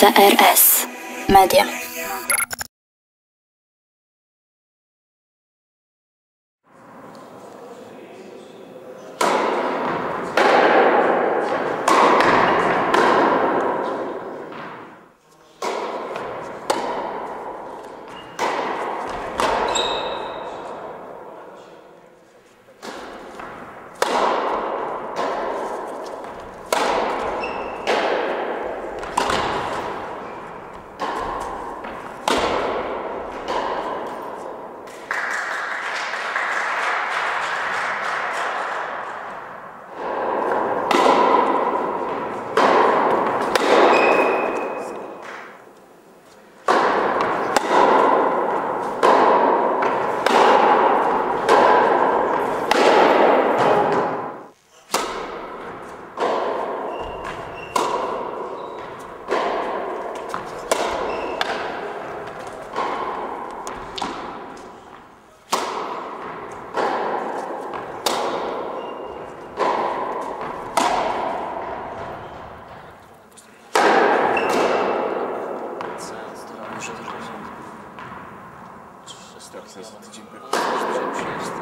ZRS Media. Tak, za tydzień był.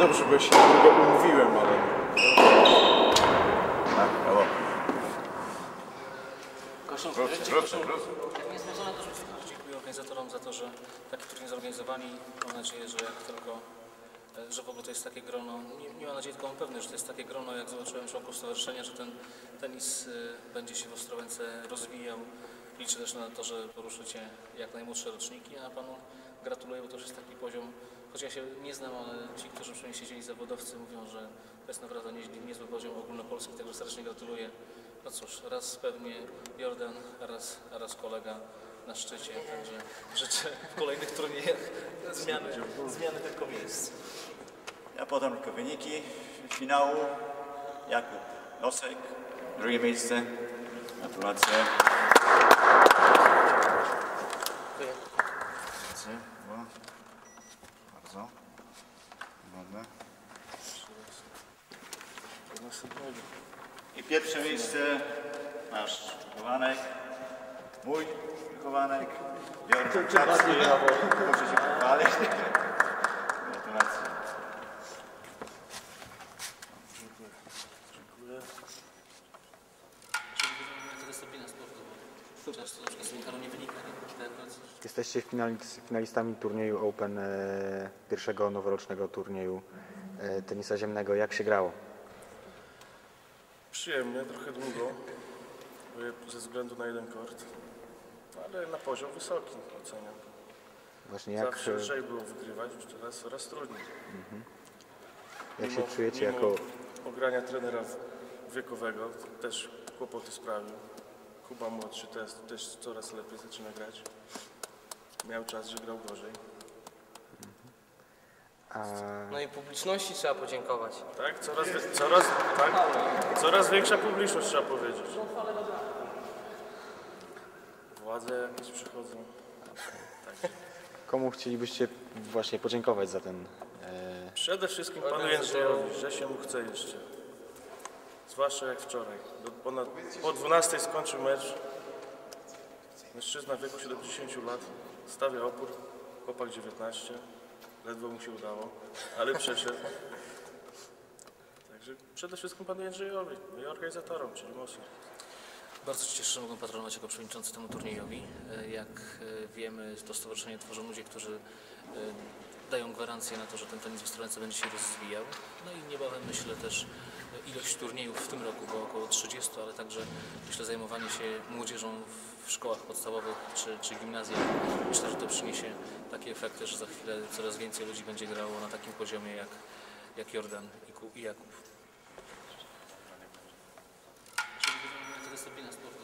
Niedobrze, bo się drugą umówiłem, ale... Tak, brawo. Proszę, Proszę, proszę. Niezwiązane to, że dziękuję organizatorom za to, że taki turniej zorganizowali. Mam nadzieję, że jak tylko, e, że w ogóle to jest takie grono, nie, nie mam nadziei, tylko mam pewność, że to jest takie grono, jak zobaczyłem członków stowarzyszenia, że ten tenis e, będzie się w Ostrowence rozwijał. Liczę też na to, że poruszycie jak najmłodsze roczniki, a Panu gratuluję, bo to już jest taki poziom, choć ja się nie znam, ale ci, którzy przy mnie siedzieli zawodowcy mówią, że to jest naprawdę nie, niezły poziom ogólnopolski, także serdecznie gratuluję. No cóż, raz pewnie Jordan, raz, raz kolega na szczycie, także życzę w kolejnych turniejach zmiany, zmiany tylko miejsc. Ja podam tylko wyniki finału. Jakub Nosek, drugie miejsce. Gratulacje. Dziękuję. Gratulacje. Było. Bardzo. Ładne. I pierwsze miejsce nasz wychowanek, mój wychowanek, Jordan Czarski. Proszę się pochwalić. Gratulacje. Więc Jesteście finali- finalistami turnieju Open, e, pierwszego noworocznego turnieju e, tenisa ziemnego. Jak się grało? Przyjemnie, trochę długo, je- ze względu na jeden kort, ale na poziom wysoki oceniam. Właśnie jak, Zawsze e, lżej było wygrywać, już teraz coraz trudniej. jak się Mimo- czujecie mimo jako... ogrania trenera wiekowego też kłopoty sprawił. Kuba młodszy też, też coraz lepiej zaczyna grać. Miał czas, że grał gorzej. No i publiczności trzeba podziękować. Tak, coraz, coraz, tak, coraz większa publiczność trzeba powiedzieć. Władze jakieś przychodzą. komu chcielibyście właśnie podziękować za ten... E, Przede wszystkim panu Jędrzejowi, że się mu chce jeszcze. Zwłaszcza jak wczoraj. Do ponad, po 12 skończył mecz. Mężczyzna w wieku 70 lat stawia opór. Chłopak 19. Ledwo mu się udało, ale przeszedł. Także przede wszystkim panu Jędrzejowi i organizatorom, czyli Mosir. Bardzo się cieszę, że mogę patronować jako przewodniczący temu turniejowi. E, Jak e, wiemy, to stowarzyszenie tworzą ludzie, którzy e, dają gwarancję na to, że ten tenis w będzie się rozwijał. No i niebawem myślę też ilość turniejów w tym roku było około 30, ale także myślę zajmowanie się młodzieżą w szkołach podstawowych czy, czy gimnazjach. Myślę, że to przyniesie takie efekty, że za chwilę coraz więcej ludzi będzie grało na takim poziomie jak, jak Jordan i, Jakub. Dyscyplina sportu.